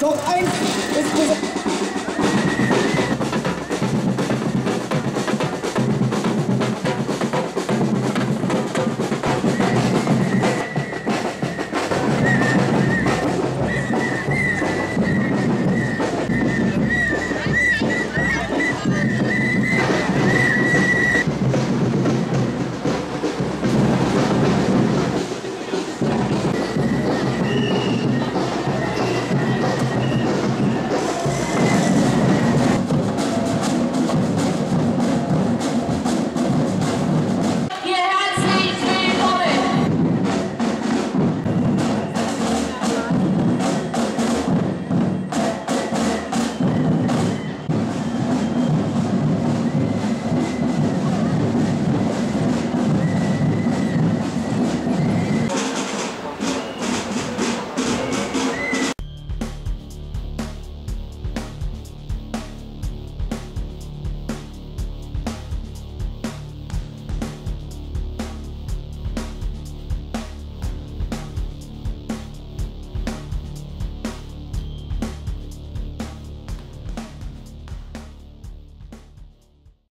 Doch eins ist